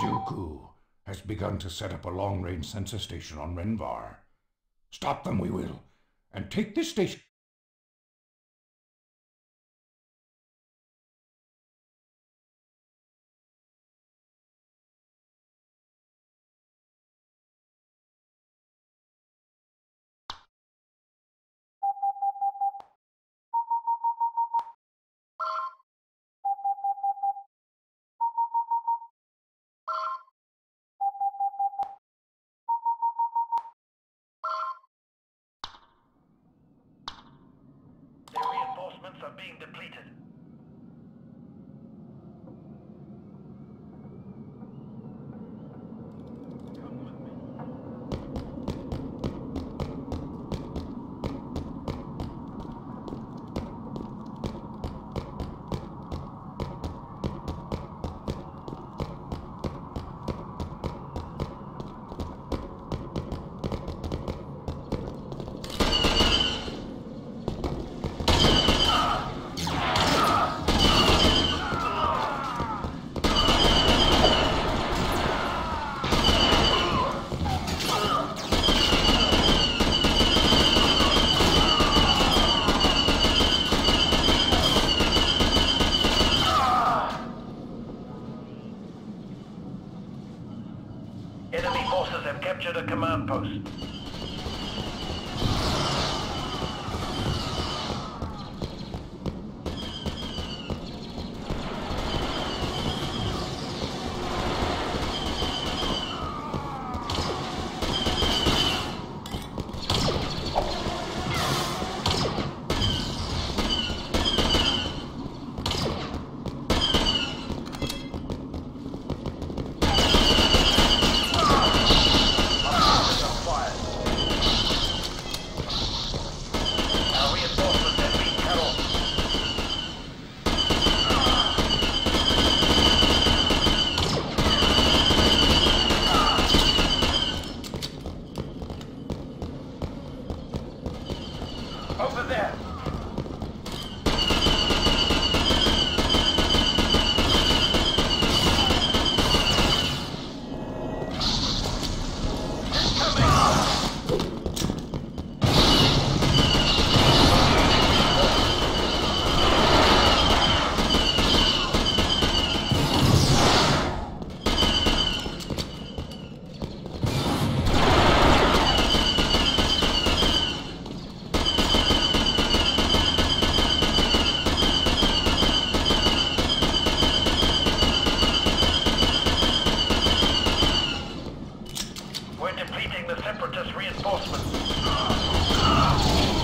Dooku has begun to set up a long-range sensor station on Rhen Var. Stop them, we will, and take this station. Forces have captured a command post. we're depleting the Separatist reinforcements.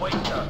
waiter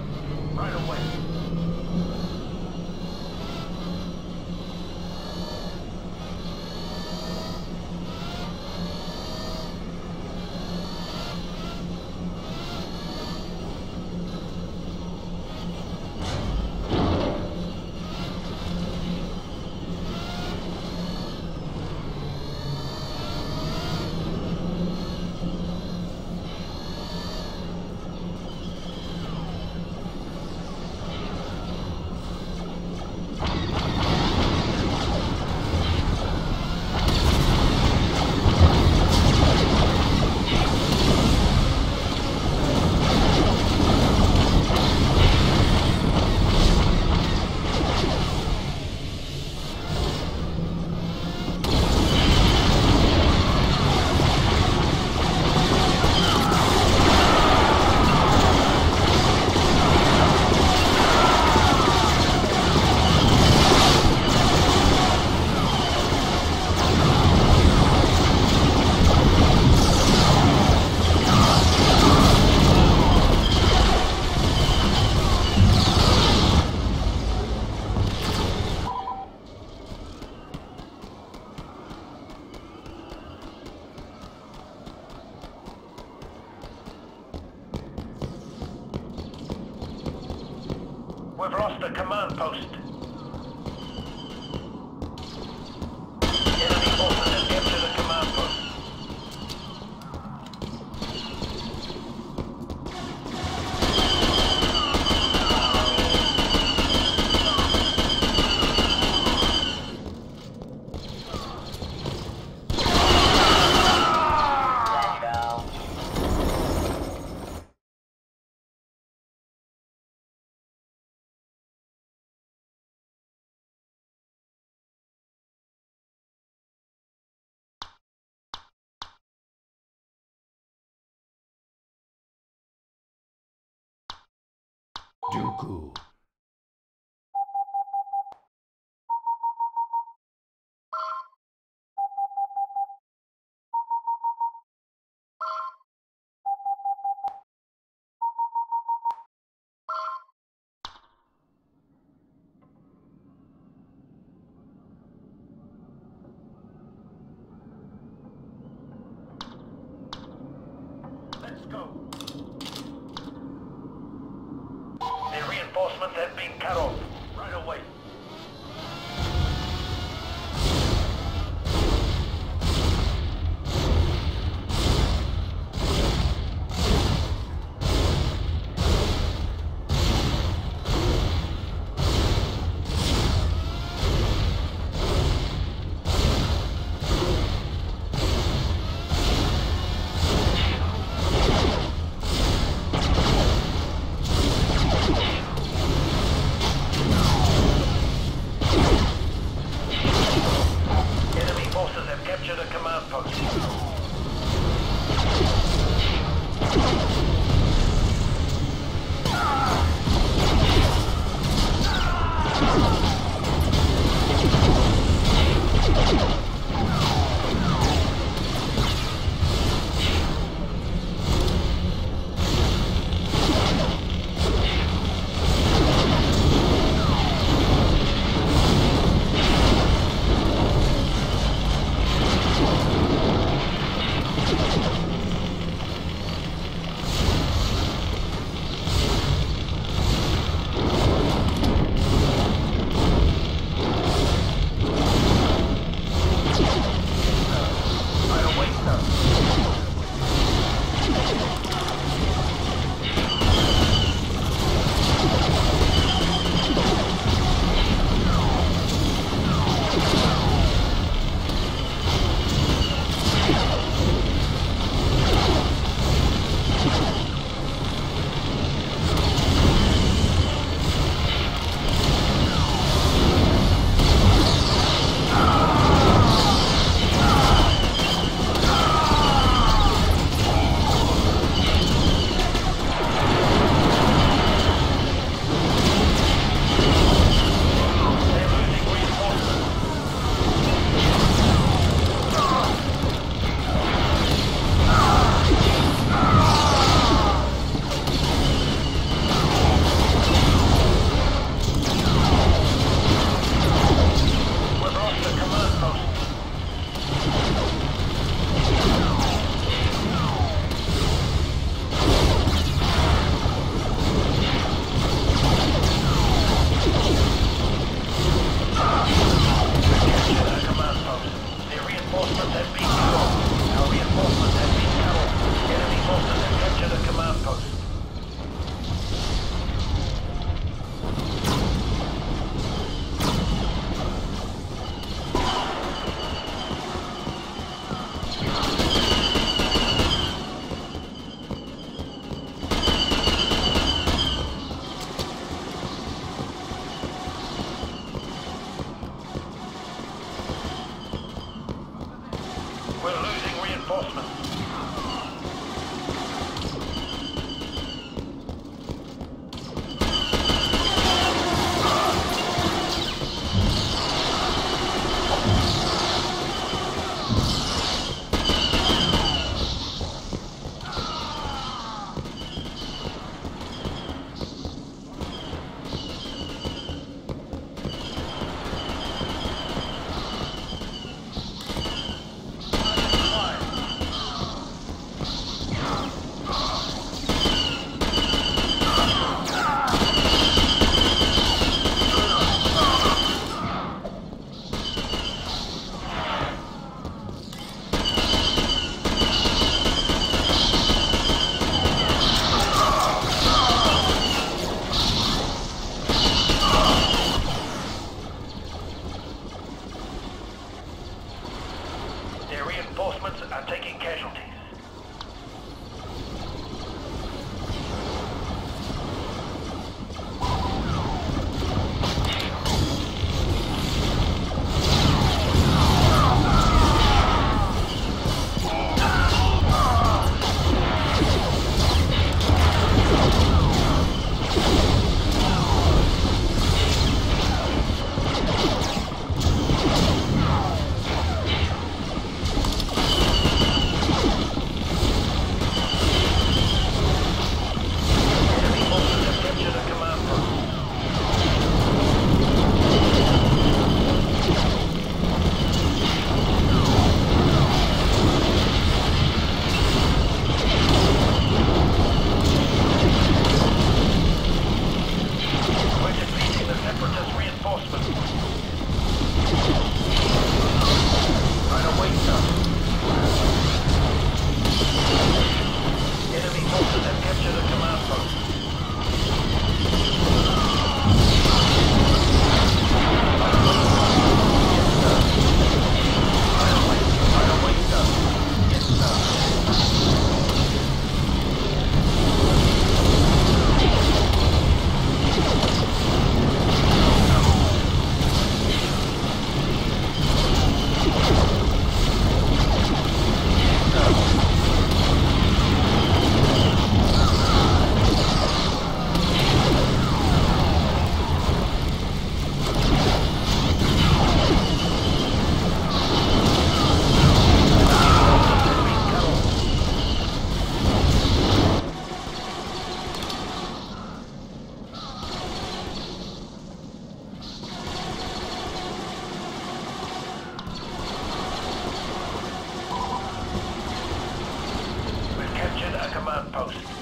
Dooku. Reinforcements have been cut off. próxima. post.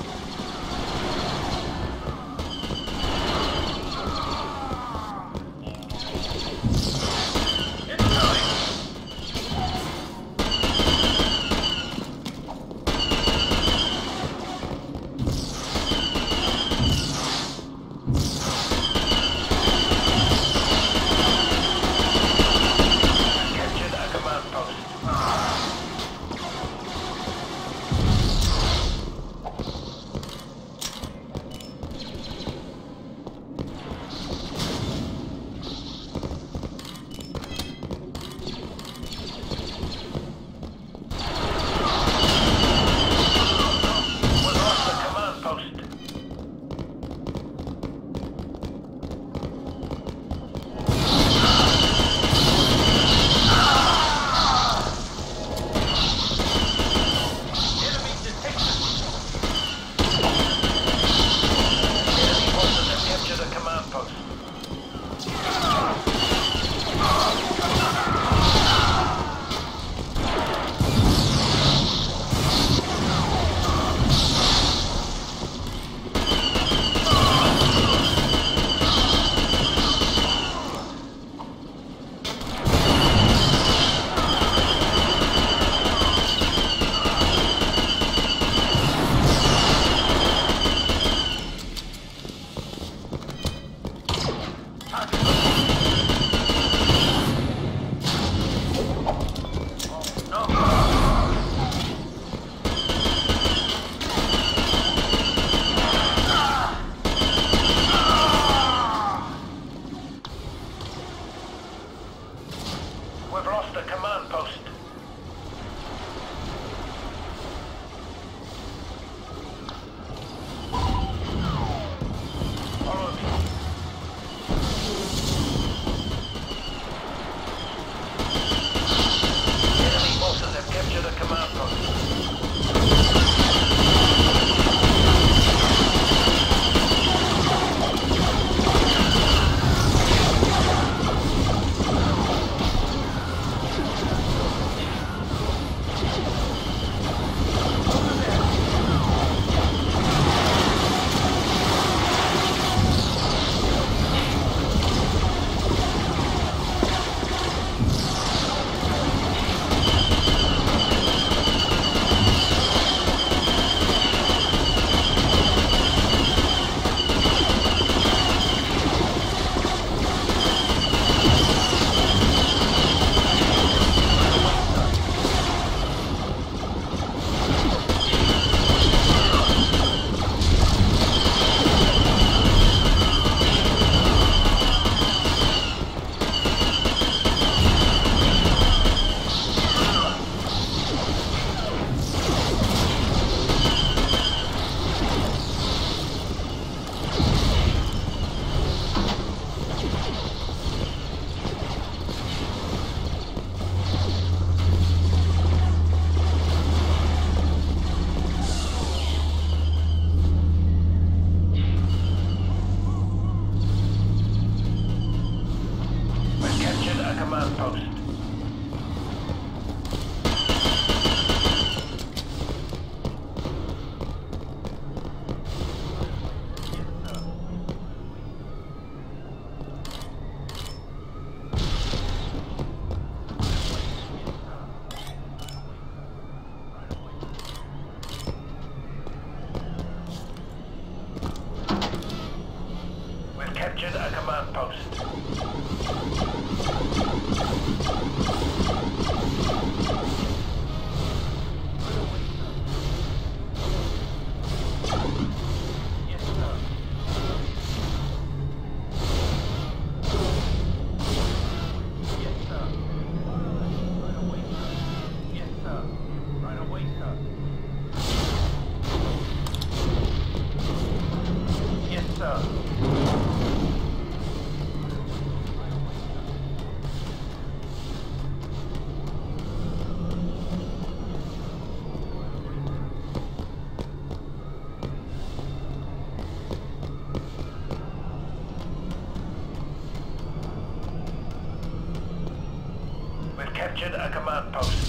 Captured a command post.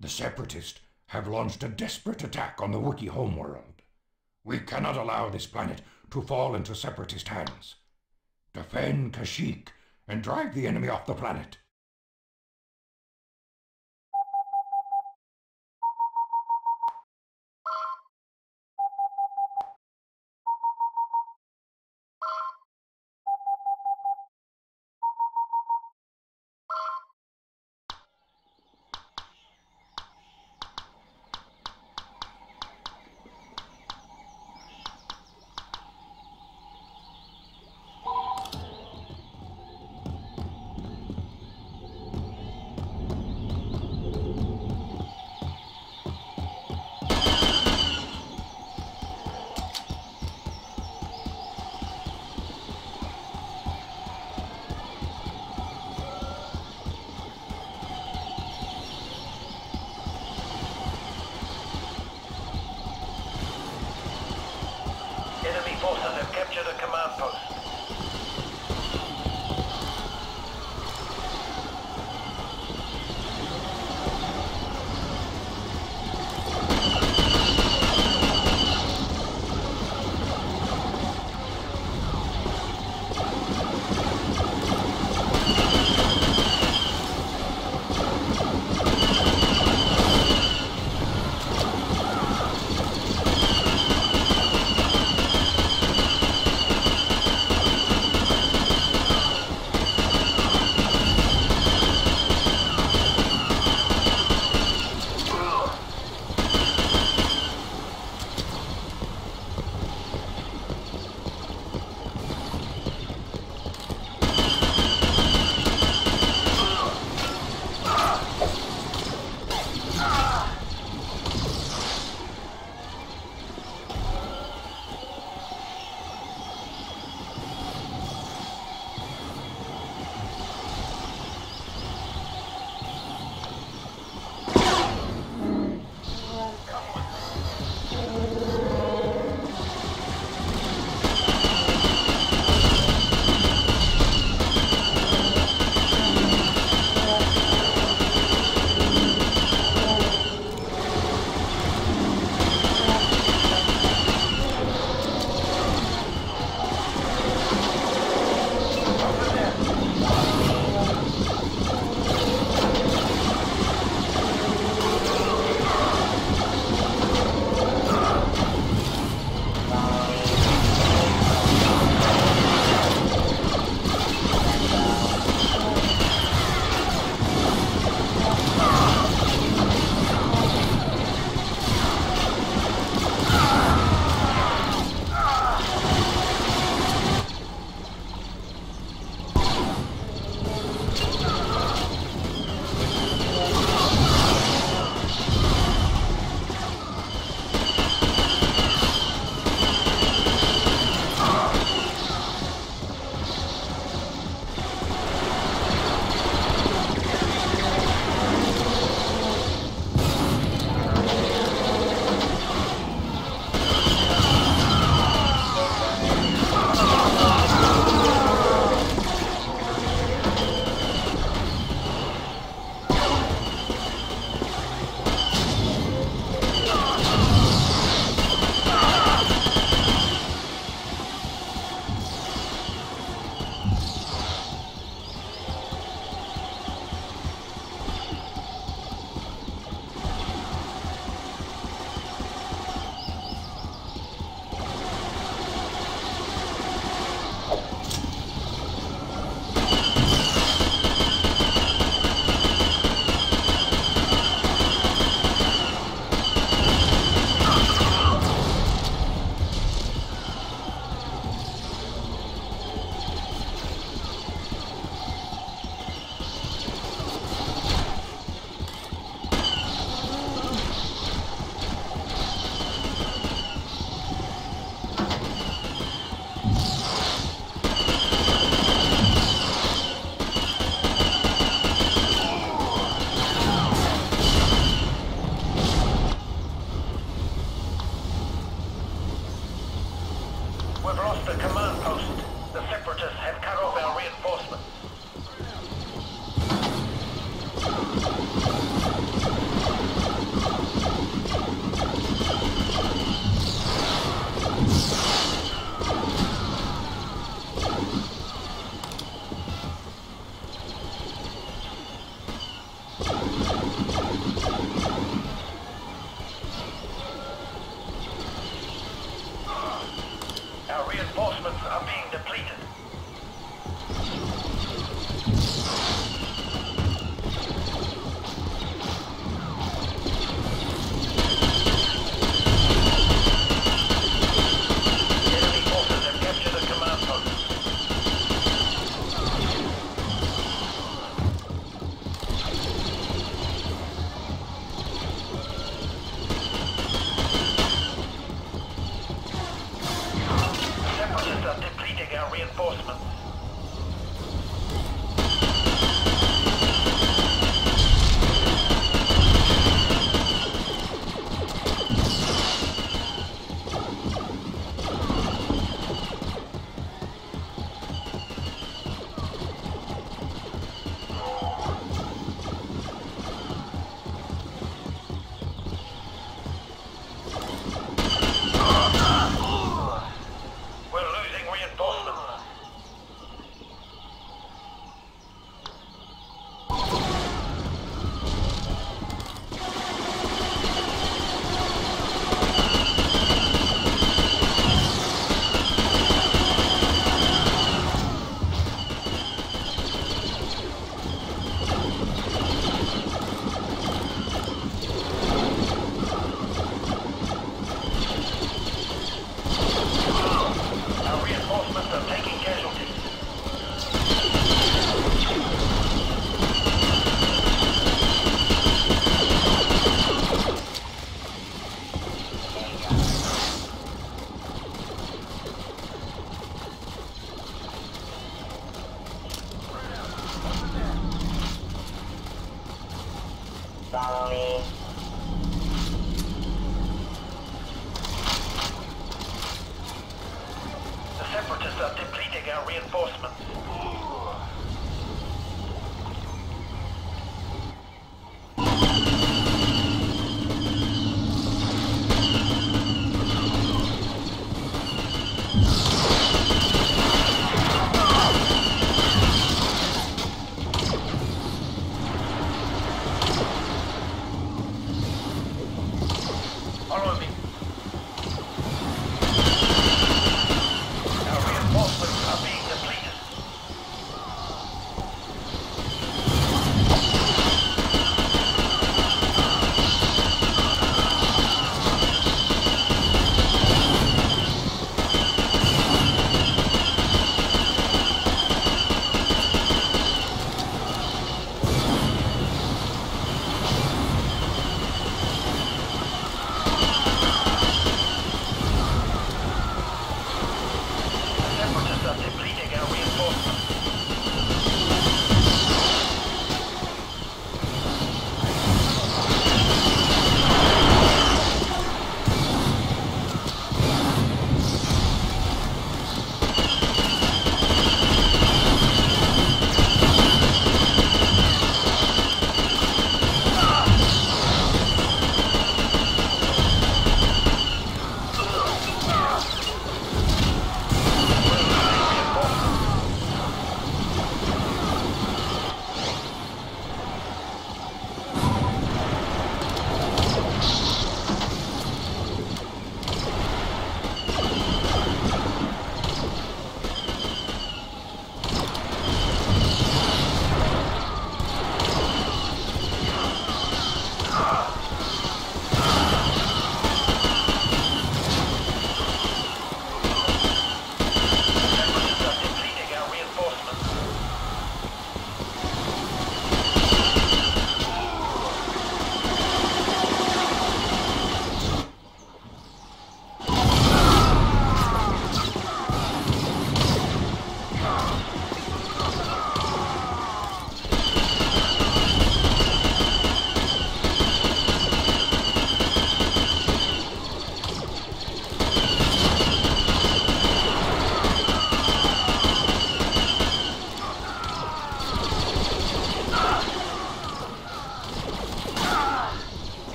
The Separatists have launched a desperate attack on the Wookiee homeworld. We cannot allow this planet to fall into Separatist hands. Defend Kashyyyk and drive the enemy off the planet.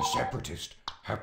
The Separatists have